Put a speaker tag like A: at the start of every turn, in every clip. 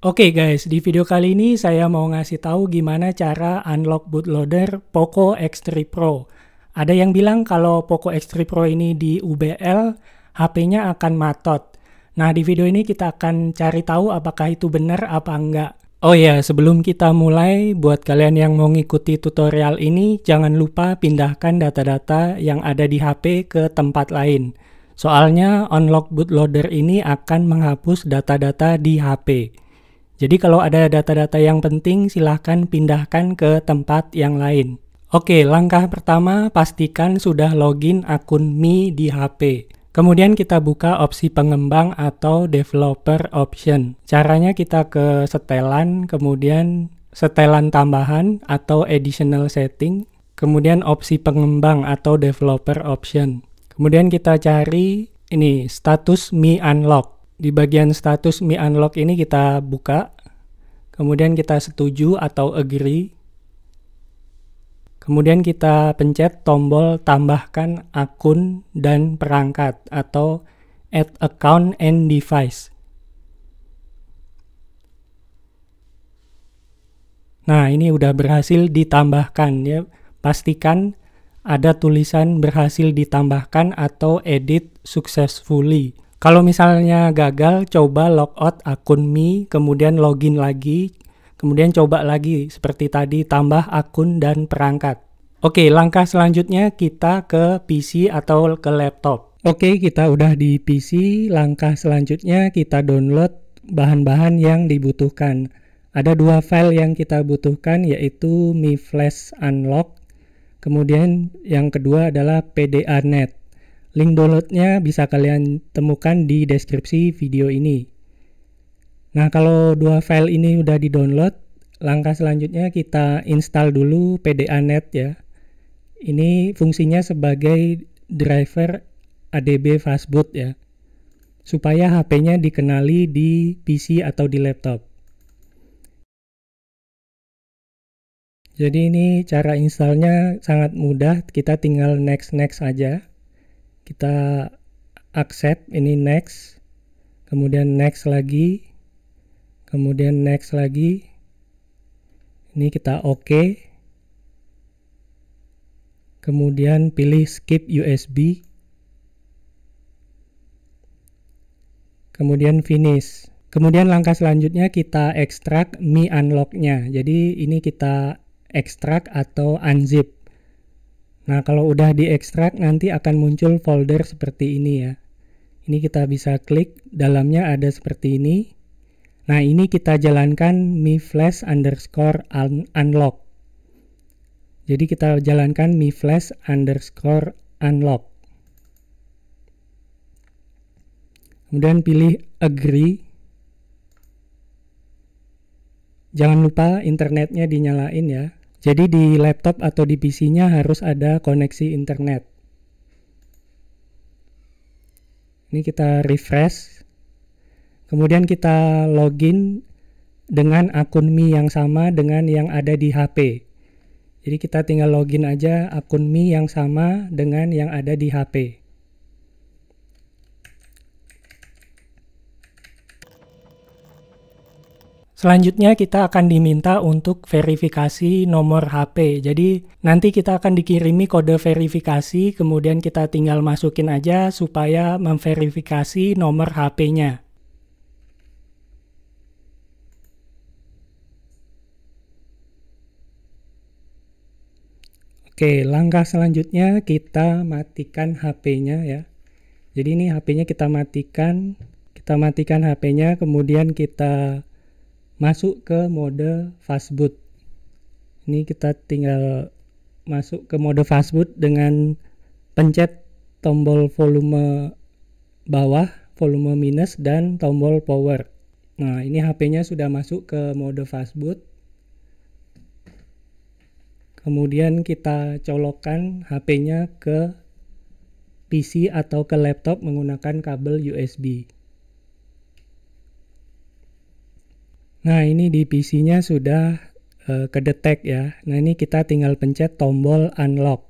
A: Oke guys, di video kali ini saya mau ngasih tahu gimana cara unlock bootloader Poco X3 Pro. Ada yang bilang kalau Poco X3 Pro ini di UBL, HP-nya akan matot. Nah, di video ini kita akan cari tahu apakah itu benar apa enggak. Oh ya, sebelum kita mulai, buat kalian yang mau ngikuti tutorial ini, jangan lupa pindahkan data-data yang ada di HP ke tempat lain. Soalnya unlock bootloader ini akan menghapus data-data di HP. Jadi kalau ada data-data yang penting silahkan pindahkan ke tempat yang lain. Oke, langkah pertama pastikan sudah login akun Mi di HP. Kemudian kita buka opsi pengembang atau developer option. Caranya kita ke setelan, kemudian setelan tambahan atau additional setting, kemudian opsi pengembang atau developer option. Kemudian kita cari ini status Mi Unlock. Di bagian status Mi Unlock ini kita buka, kemudian kita setuju atau agree. Kemudian kita pencet tombol tambahkan akun dan perangkat atau add account and device. Nah, ini udah berhasil ditambahkan ya. Pastikan ada tulisan berhasil ditambahkan atau edit successfully. Kalau misalnya gagal, coba logout akun Mi, kemudian login lagi, kemudian coba lagi seperti tadi tambah akun dan perangkat. Oke, langkah selanjutnya kita ke PC atau ke laptop. Oke, kita udah di PC. Langkah selanjutnya kita download bahan-bahan yang dibutuhkan. Ada dua file yang kita butuhkan yaitu Mi Flash Unlock Kemudian yang kedua adalah PDA-Net. Link downloadnya bisa kalian temukan di deskripsi video ini. Nah, kalau dua file ini udah di-download, langkah selanjutnya kita install dulu PDA-Net ya. Ini fungsinya sebagai driver ADB fastboot ya. Supaya HP-nya dikenali di PC atau di laptop. Jadi ini cara installnya sangat mudah, kita tinggal next next aja. Kita accept ini next, kemudian next lagi, kemudian next lagi. Ini kita oke. OK. Kemudian pilih skip USB. Kemudian finish. Kemudian langkah selanjutnya kita ekstrak Mi Unlock-nya. Jadi ini kita ekstrak atau unzip. Nah, kalau udah diekstrak nanti akan muncul folder seperti ini ya. Ini kita bisa klik, dalamnya ada seperti ini. Nah, ini kita jalankan mi flash underscore un unlock. Jadi kita jalankan mi flash underscore unlock. Kemudian pilih agree. Jangan lupa internetnya dinyalain ya. Jadi di laptop atau di PC-nya harus ada koneksi internet. Ini kita refresh. Kemudian kita login dengan akun Mi yang sama dengan yang ada di HP. Jadi kita tinggal login aja akun Mi yang sama dengan yang ada di HP. Selanjutnya kita akan diminta untuk verifikasi nomor HP. Jadi nanti kita akan dikirimi kode verifikasi, kemudian kita tinggal masukin aja supaya memverifikasi nomor HP-nya. Oke, langkah selanjutnya kita matikan HP-nya ya. Jadi ini HP-nya kita matikan, kita matikan HP-nya, kemudian kita masuk ke mode fastboot ini kita tinggal masuk ke mode fastboot dengan pencet tombol volume bawah volume minus dan tombol power. Nah ini HP nya sudah masuk ke mode fastboot kemudian kita colokkan HP nya ke PC atau ke laptop menggunakan kabel USB Nah, ini di PC-nya sudah uh, kedetek ya. Nah, ini kita tinggal pencet tombol unlock.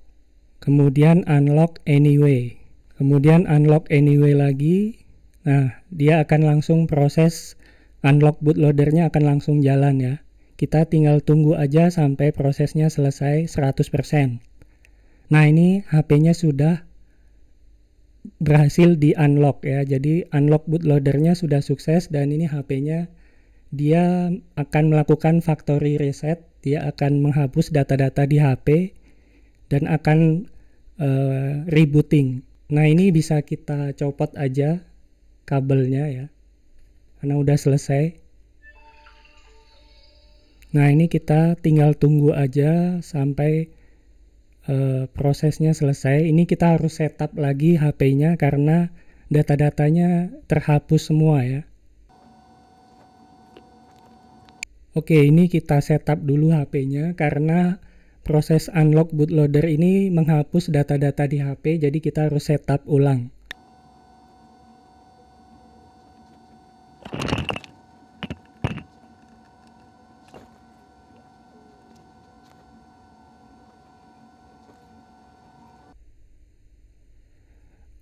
A: Kemudian unlock anyway. Kemudian unlock anyway lagi. Nah, dia akan langsung proses unlock bootloadernya akan langsung jalan ya. Kita tinggal tunggu aja sampai prosesnya selesai 100%. Nah ini HP-nya sudah berhasil di unlock ya. Jadi unlock bootloadernya sudah sukses dan ini HP-nya dia akan melakukan factory reset. Dia akan menghapus data-data di HP dan akan uh, rebooting. Nah ini bisa kita copot aja kabelnya ya. Karena udah selesai. Nah ini kita tinggal tunggu aja sampai uh, prosesnya selesai. Ini kita harus setup lagi HP-nya karena data-datanya terhapus semua ya. Oke ini kita setup dulu HP-nya karena proses unlock bootloader ini menghapus data-data di HP jadi kita harus setup ulang.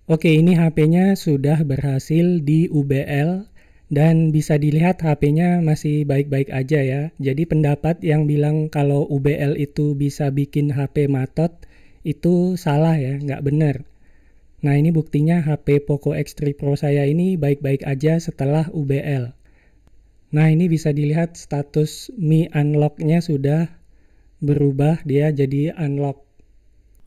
A: Oke, ini HP-nya sudah berhasil di UBL dan bisa dilihat HP-nya masih baik-baik aja ya. Jadi pendapat yang bilang kalau UBL itu bisa bikin HP matot itu salah ya, nggak benar. Nah ini buktinya HP Poco X3 Pro saya ini baik-baik aja setelah UBL. Nah ini bisa dilihat status Mi Unlock-nya sudah berubah, dia jadi unlock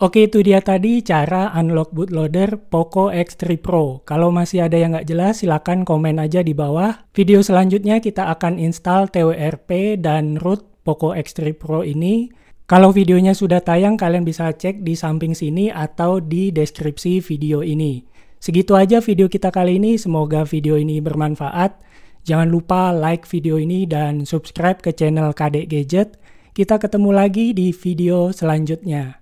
A: Oke itu dia tadi cara unlock bootloader Poco X3 Pro. Kalau masih ada yang nggak jelas silahkan komen aja di bawah. Video selanjutnya kita akan install TWRP dan root Poco X3 Pro ini. Kalau videonya sudah tayang kalian bisa cek di samping sini atau di deskripsi video ini. Segitu aja video kita kali ini, semoga video ini bermanfaat. Jangan lupa like video ini dan subscribe ke channel KD Gadget. Kita ketemu lagi di video selanjutnya.